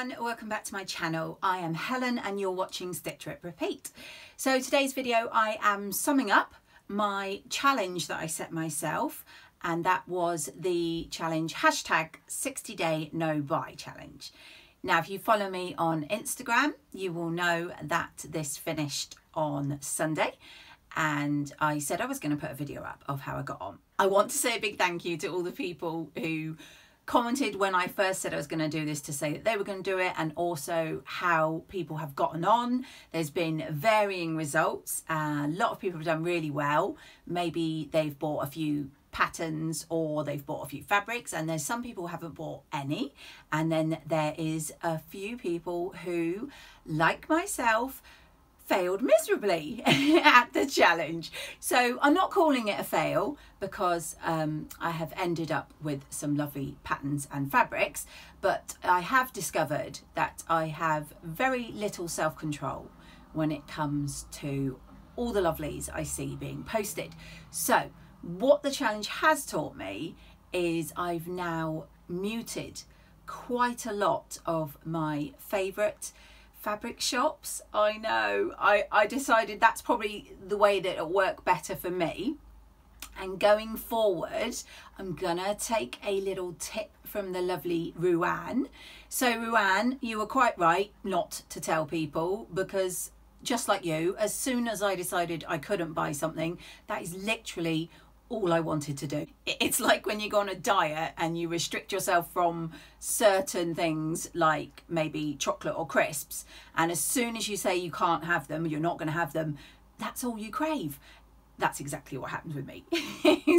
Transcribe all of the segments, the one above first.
everyone, welcome back to my channel. I am Helen and you're watching Stitch Rip Repeat. So today's video I am summing up my challenge that I set myself and that was the challenge hashtag 60 day no buy challenge. Now if you follow me on Instagram you will know that this finished on Sunday and I said I was going to put a video up of how I got on. I want to say a big thank you to all the people who commented when I first said I was going to do this to say that they were going to do it and also how people have gotten on. There's been varying results. Uh, a lot of people have done really well. Maybe they've bought a few patterns or they've bought a few fabrics and there's some people who haven't bought any and then there is a few people who like myself failed miserably at the challenge. So I'm not calling it a fail because um, I have ended up with some lovely patterns and fabrics, but I have discovered that I have very little self-control when it comes to all the lovelies I see being posted. So what the challenge has taught me is I've now muted quite a lot of my favourite fabric shops. I know. I, I decided that's probably the way that it'll work better for me. And going forward, I'm gonna take a little tip from the lovely Ruan. So Ruan, you were quite right not to tell people because just like you, as soon as I decided I couldn't buy something, that is literally all I wanted to do. It's like when you go on a diet and you restrict yourself from certain things like maybe chocolate or crisps and as soon as you say you can't have them, you're not going to have them, that's all you crave. That's exactly what happens with me.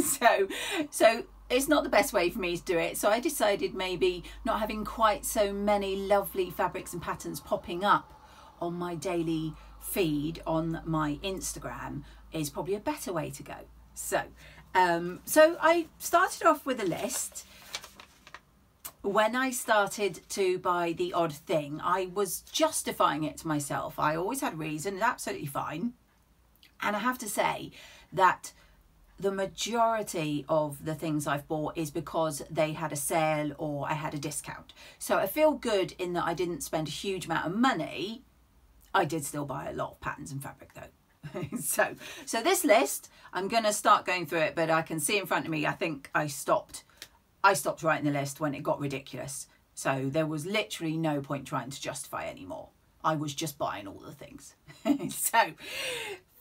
so so it's not the best way for me to do it. So I decided maybe not having quite so many lovely fabrics and patterns popping up on my daily feed on my Instagram is probably a better way to go. So um, so I started off with a list. When I started to buy the odd thing, I was justifying it to myself. I always had reason, absolutely fine. And I have to say that the majority of the things I've bought is because they had a sale or I had a discount. So I feel good in that I didn't spend a huge amount of money. I did still buy a lot of patterns and fabric though. so, so this list, I'm going to start going through it, but I can see in front of me, I think I stopped, I stopped writing the list when it got ridiculous. So there was literally no point trying to justify anymore. I was just buying all the things. so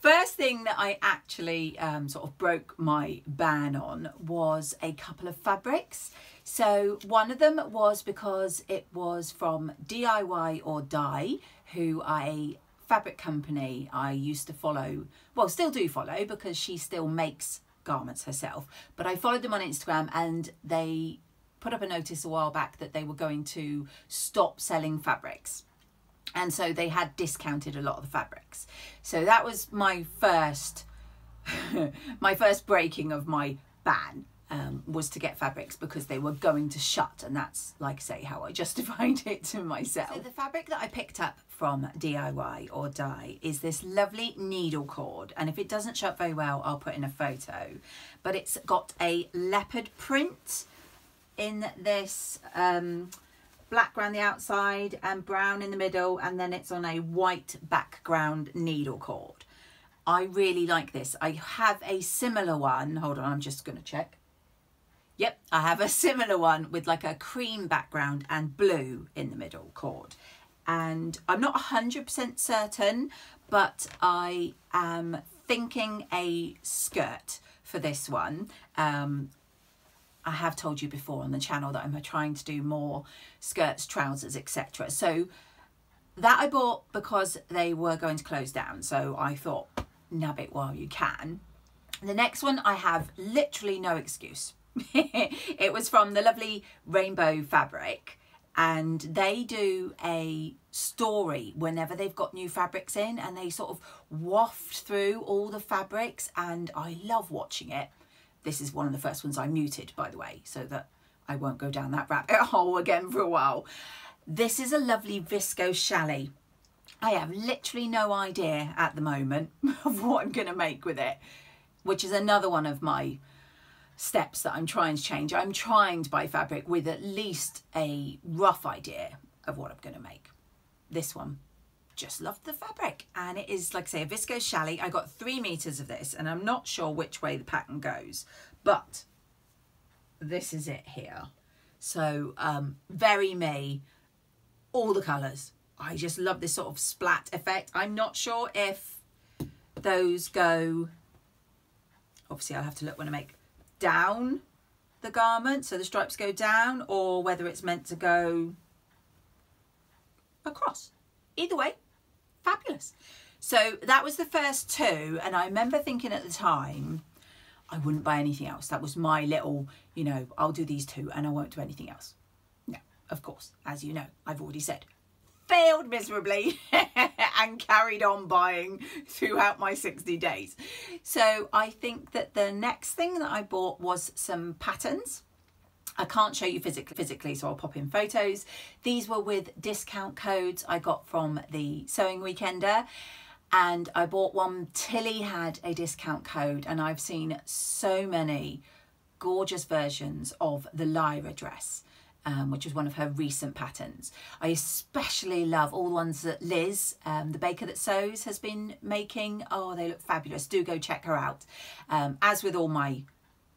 first thing that I actually um, sort of broke my ban on was a couple of fabrics. So one of them was because it was from DIY or Die, who I fabric company I used to follow, well, still do follow because she still makes garments herself. But I followed them on Instagram and they put up a notice a while back that they were going to stop selling fabrics. And so they had discounted a lot of the fabrics. So that was my first, my first breaking of my ban um, was to get fabrics because they were going to shut and that's like I say how I justified it to myself. So the fabric that I picked up from DIY or Die is this lovely needle cord and if it doesn't shut very well I'll put in a photo but it's got a leopard print in this um, black around the outside and brown in the middle and then it's on a white background needle cord. I really like this. I have a similar one. Hold on, I'm just going to check. Yep, I have a similar one with like a cream background and blue in the middle cord. And I'm not 100% certain, but I am thinking a skirt for this one. Um, I have told you before on the channel that I'm trying to do more skirts, trousers, etc. So that I bought because they were going to close down. So I thought, nab it while you can. The next one, I have literally no excuse. it was from the lovely Rainbow Fabric and they do a story whenever they've got new fabrics in and they sort of waft through all the fabrics and I love watching it. This is one of the first ones I muted by the way so that I won't go down that rabbit hole again for a while. This is a lovely Viscose Challis. I have literally no idea at the moment of what I'm going to make with it, which is another one of my steps that I'm trying to change. I'm trying to buy fabric with at least a rough idea of what I'm going to make. This one, just loved the fabric. And it is, like I say, a viscose challis. I got three meters of this and I'm not sure which way the pattern goes, but this is it here. So um, very me, all the colours. I just love this sort of splat effect. I'm not sure if those go, obviously I'll have to look when I make down the garment, so the stripes go down, or whether it's meant to go across. Either way, fabulous. So that was the first two, and I remember thinking at the time, I wouldn't buy anything else. That was my little, you know, I'll do these two and I won't do anything else. No, of course, as you know, I've already said, failed miserably and carried on buying throughout my 60 days. So I think that the next thing that I bought was some patterns. I can't show you physically, physically, so I'll pop in photos. These were with discount codes I got from the Sewing Weekender and I bought one. Tilly had a discount code and I've seen so many gorgeous versions of the Lyra dress. Um, which is one of her recent patterns. I especially love all the ones that Liz, um, the baker that sews, has been making. Oh, they look fabulous. Do go check her out. Um, as with all my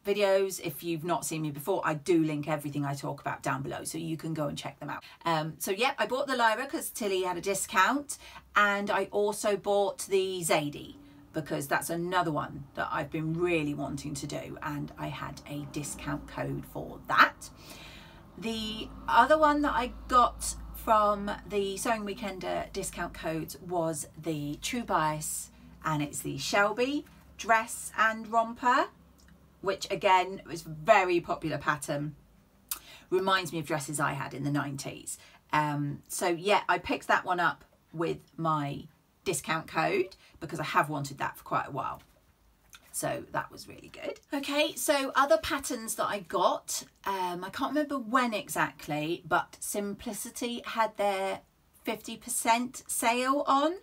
videos. If you've not seen me before, I do link everything I talk about down below, so you can go and check them out. Um, so yeah, I bought the Lyra because Tilly had a discount, and I also bought the Zadie because that's another one that I've been really wanting to do, and I had a discount code for that. The other one that I got from the Sewing Weekender discount codes was the True Bias, and it's the Shelby dress and romper which again was very popular pattern. Reminds me of dresses I had in the 90s. Um, so yeah, I picked that one up with my discount code because I have wanted that for quite a while. So that was really good. Okay, so other patterns that I got, um, I can't remember when exactly, but Simplicity had their 50% sale on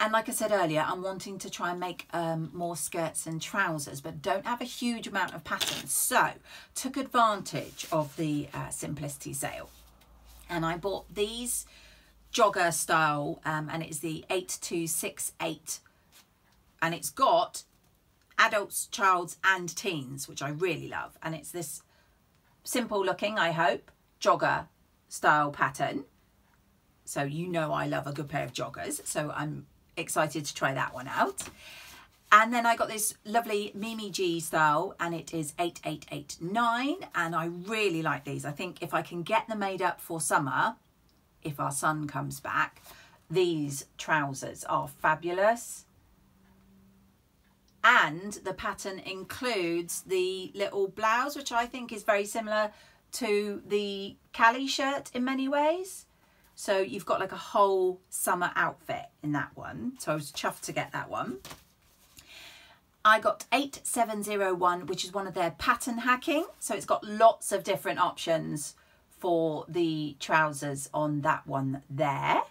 and like I said earlier, I'm wanting to try and make um, more skirts and trousers, but don't have a huge amount of patterns. So took advantage of the uh, Simplicity sale. And I bought these jogger style, um, and it's the 8268. And it's got adults, childs, and teens, which I really love. And it's this simple looking, I hope, jogger style pattern. So you know I love a good pair of joggers. So I'm excited to try that one out. And then I got this lovely Mimi G style and it is 8889 and I really like these. I think if I can get them made up for summer, if our sun comes back, these trousers are fabulous. And the pattern includes the little blouse, which I think is very similar to the Kalle shirt in many ways. So you've got like a whole summer outfit in that one. So I was chuffed to get that one. I got 8701, which is one of their pattern hacking. So it's got lots of different options for the trousers on that one there.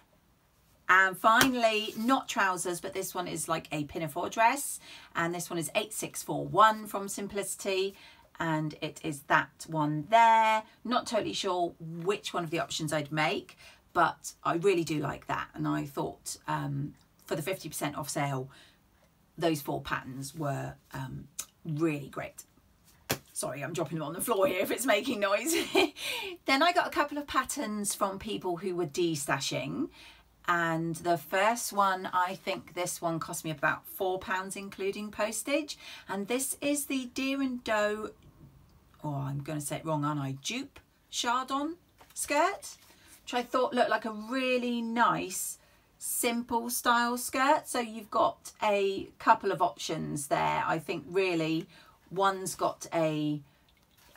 And finally, not trousers, but this one is like a pinafore dress. And this one is 8641 from Simplicity. And it is that one there. Not totally sure which one of the options I'd make but I really do like that. And I thought um, for the 50% off sale, those four patterns were um, really great. Sorry, I'm dropping them on the floor here if it's making noise. then I got a couple of patterns from people who were destashing. And the first one, I think this one cost me about £4 including postage. And this is the Deer and Doe, oh, I'm going to say it wrong, aren't I? Dupe Chardon skirt which I thought looked like a really nice simple style skirt. So you've got a couple of options there. I think really one's got a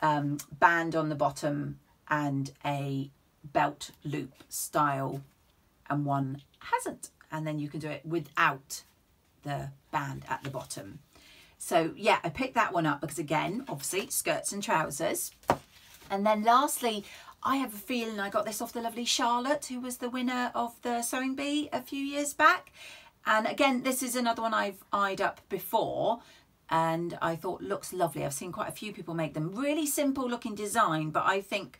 um, band on the bottom and a belt loop style and one hasn't. And then you can do it without the band at the bottom. So yeah, I picked that one up because again, obviously skirts and trousers. And then lastly, I have a feeling I got this off the lovely Charlotte, who was the winner of the Sewing Bee a few years back. And again, this is another one I've eyed up before and I thought looks lovely. I've seen quite a few people make them. Really simple looking design, but I think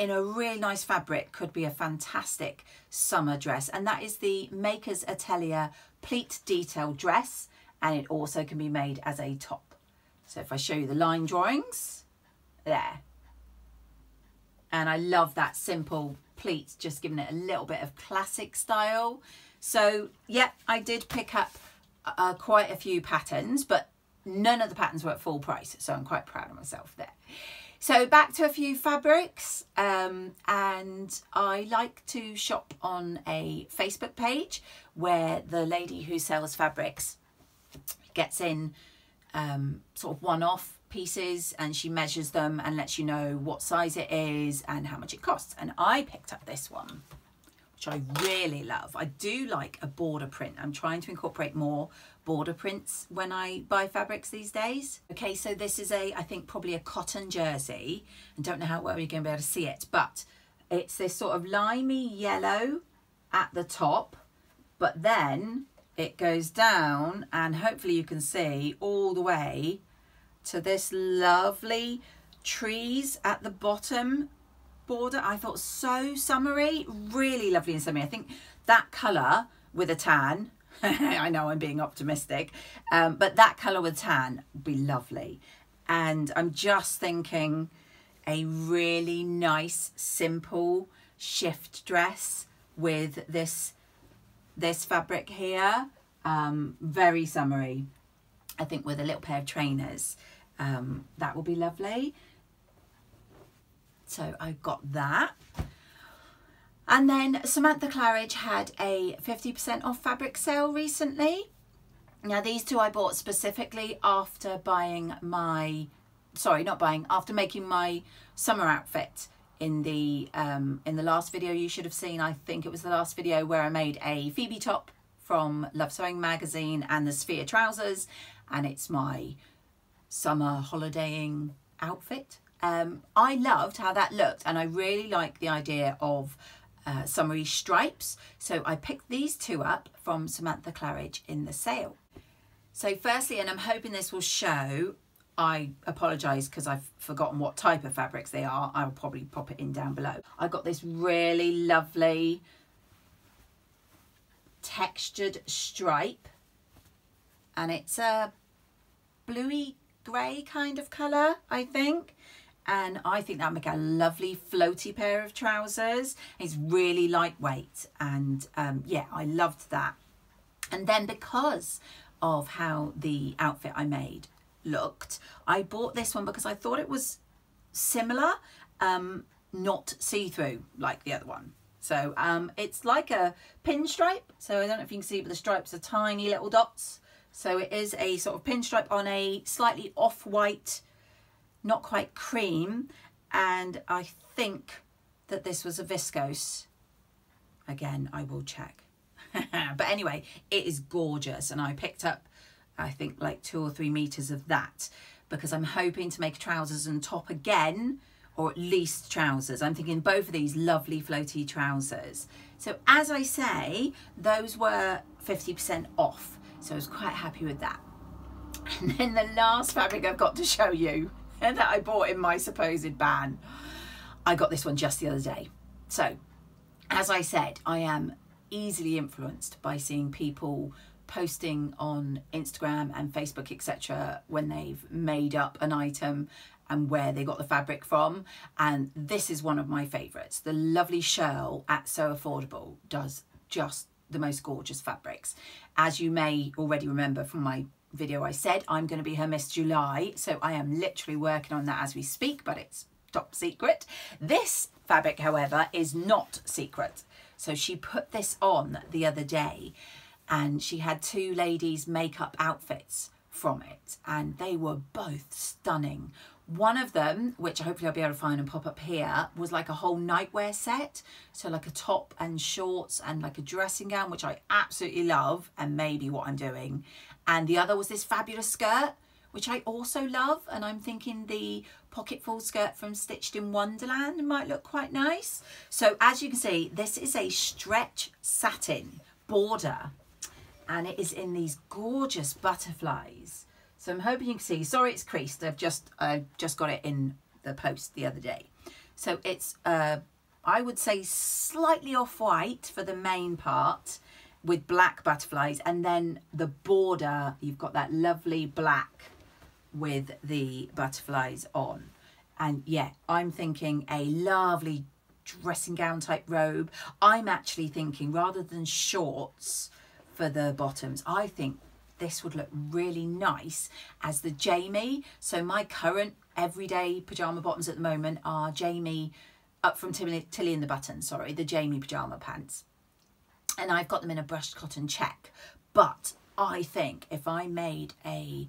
in a really nice fabric could be a fantastic summer dress. And that is the Maker's Atelier pleat detail dress. And it also can be made as a top. So if I show you the line drawings, there. And I love that simple pleat, just giving it a little bit of classic style. So yeah, I did pick up uh, quite a few patterns, but none of the patterns were at full price. So I'm quite proud of myself there. So back to a few fabrics um, and I like to shop on a Facebook page where the lady who sells fabrics gets in um, sort of one-off pieces and she measures them and lets you know what size it is and how much it costs. And I picked up this one, which I really love. I do like a border print. I'm trying to incorporate more border prints when I buy fabrics these days. Okay, so this is a, I think probably a cotton jersey. I don't know how well you're going to be able to see it, but it's this sort of limey yellow at the top, but then it goes down and hopefully you can see all the way to this lovely trees at the bottom border. I thought so summery, really lovely and summery. I think that colour with a tan, I know I'm being optimistic, um, but that colour with tan would be lovely. And I'm just thinking a really nice, simple shift dress with this this fabric here. Um, very summery. I think with a little pair of trainers. Um, that will be lovely. So I got that. And then Samantha Claridge had a 50% off fabric sale recently. Now these two I bought specifically after buying my, sorry, not buying, after making my summer outfit in the um, in the last video you should have seen. I think it was the last video where I made a Phoebe top from Love Sewing magazine and the Sphere trousers and it's my summer holidaying outfit. Um, I loved how that looked and I really like the idea of uh, summery stripes. So I picked these two up from Samantha Claridge in the sale. So firstly, and I'm hoping this will show, I apologise because I've forgotten what type of fabrics they are. I'll probably pop it in down below. I got this really lovely textured stripe and it's a bluey grey kind of colour I think and I think that'll make a lovely floaty pair of trousers it's really lightweight and um, yeah I loved that and then because of how the outfit I made looked I bought this one because I thought it was similar um, not see-through like the other one so um, it's like a pinstripe. So I don't know if you can see, but the stripes are tiny little dots. So it is a sort of pinstripe on a slightly off-white, not quite cream. And I think that this was a viscose. Again, I will check. but anyway, it is gorgeous. And I picked up, I think, like two or three meters of that because I'm hoping to make trousers and top again or at least trousers. I'm thinking both of these lovely floaty trousers. So as I say, those were 50% off. So I was quite happy with that. And then the last fabric I've got to show you that I bought in my supposed ban. I got this one just the other day. So as I said, I am easily influenced by seeing people posting on Instagram and Facebook, etc., when they've made up an item and where they got the fabric from. And this is one of my favourites. The lovely Shirl at Sew Affordable does just the most gorgeous fabrics. As you may already remember from my video I said, I'm going to be her Miss July. So I am literally working on that as we speak, but it's top secret. This fabric, however, is not secret. So she put this on the other day and she had two ladies makeup outfits from it and they were both stunning one of them, which hopefully I'll be able to find and pop up here, was like a whole nightwear set. So like a top and shorts and like a dressing gown, which I absolutely love and maybe what I'm doing. And the other was this fabulous skirt, which I also love. And I'm thinking the pocket full skirt from Stitched in Wonderland might look quite nice. So as you can see, this is a stretch satin border and it is in these gorgeous butterflies. So I'm hoping you can see, sorry it's creased, I've just, i just got it in the post the other day. So it's, uh, I would say slightly off-white for the main part with black butterflies and then the border, you've got that lovely black with the butterflies on. And yeah, I'm thinking a lovely dressing gown type robe. I'm actually thinking rather than shorts for the bottoms, I think this would look really nice as the Jamie. So my current everyday pyjama bottoms at the moment are Jamie up from Tilly, Tilly and the Button, sorry, the Jamie pyjama pants. And I've got them in a brushed cotton check. But I think if I made a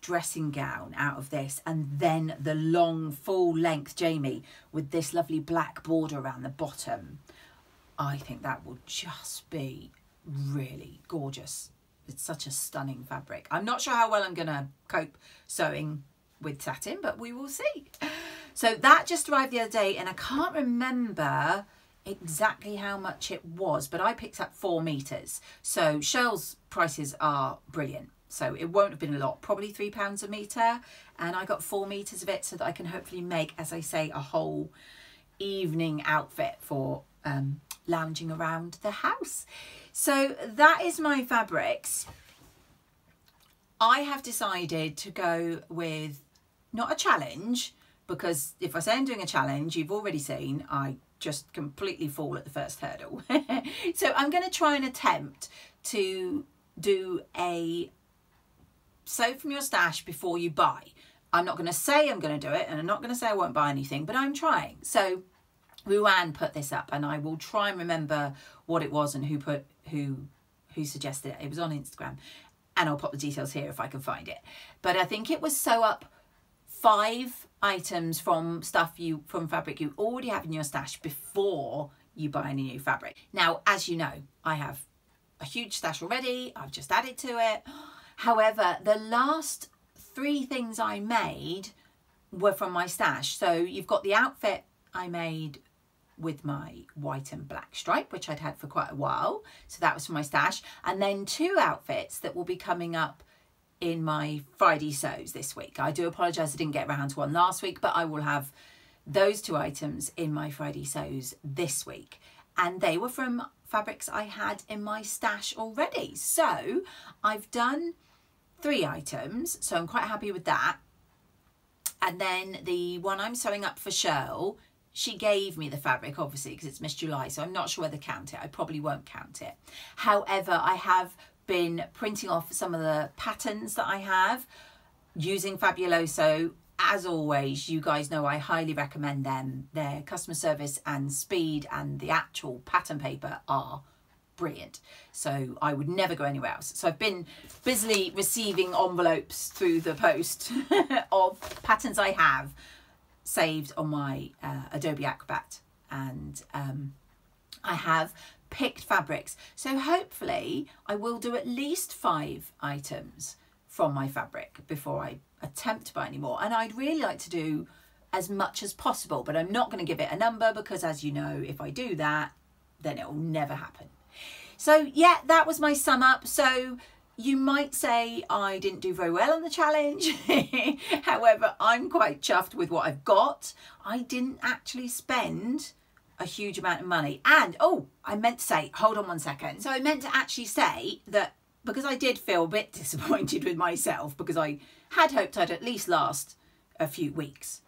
dressing gown out of this and then the long full length Jamie with this lovely black border around the bottom I think that would just be really gorgeous. It's such a stunning fabric. I'm not sure how well I'm gonna cope sewing with satin but we will see. So that just arrived the other day and I can't remember exactly how much it was but I picked up four meters. So Shell's prices are brilliant. So it won't have been a lot, probably three pounds a metre. And I got four metres of it so that I can hopefully make, as I say, a whole evening outfit for um, lounging around the house. So that is my fabrics. I have decided to go with not a challenge because if I say I'm doing a challenge, you've already seen I just completely fall at the first hurdle. so I'm going to try and attempt to do a Save from your stash before you buy. I'm not going to say I'm going to do it and I'm not going to say I won't buy anything, but I'm trying. So Ruan put this up and I will try and remember what it was and who put who who suggested it. It was on Instagram and I'll pop the details here if I can find it. But I think it was sew up five items from stuff you from fabric you already have in your stash before you buy any new fabric. Now, as you know, I have a huge stash already. I've just added to it. However, the last three things I made were from my stash. So you've got the outfit I made with my white and black stripe, which I'd had for quite a while. So that was from my stash. And then two outfits that will be coming up in my Friday sews this week. I do apologise I didn't get around to one last week, but I will have those two items in my Friday sews this week. And they were from fabrics I had in my stash already. So I've done three items, so I'm quite happy with that. And then the one I'm sewing up for Shirl, she gave me the fabric, obviously, because it's Miss July, so I'm not sure whether count it. I probably won't count it. However, I have been printing off some of the patterns that I have using Fabuloso. As always, you guys know I highly recommend them. Their customer service and speed and the actual pattern paper are brilliant. So I would never go anywhere else. So I've been busily receiving envelopes through the post of patterns I have saved on my uh, Adobe Acrobat. And um, I have picked fabrics. So hopefully I will do at least five items from my fabric before I attempt to buy any more. And I'd really like to do as much as possible, but I'm not going to give it a number because as you know, if I do that, then it will never happen. So yeah, that was my sum up. So you might say I didn't do very well on the challenge. However, I'm quite chuffed with what I've got. I didn't actually spend a huge amount of money. And, oh, I meant to say, hold on one second. So I meant to actually say that because I did feel a bit disappointed with myself because I had hoped I'd at least last a few weeks.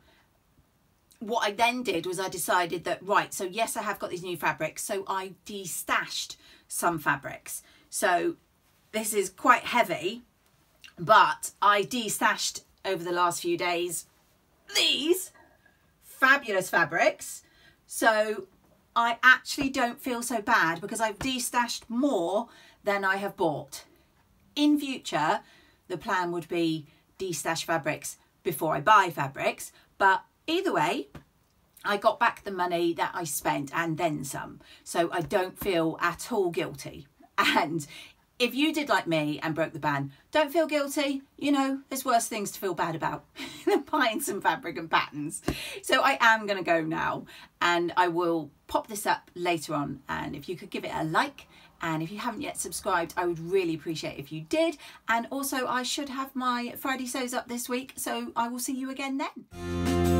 What I then did was I decided that, right, so yes, I have got these new fabrics. So I destashed some fabrics. So this is quite heavy, but I destashed over the last few days these fabulous fabrics. So I actually don't feel so bad because I've destashed more than I have bought. In future, the plan would be destash fabrics before I buy fabrics, but either way, I got back the money that I spent and then some. So I don't feel at all guilty. And if you did like me and broke the ban, don't feel guilty. You know, there's worse things to feel bad about than buying some fabric and patterns. So I am going to go now and I will pop this up later on. And if you could give it a like and if you haven't yet subscribed, I would really appreciate if you did. And also I should have my Friday sews up this week. So I will see you again then.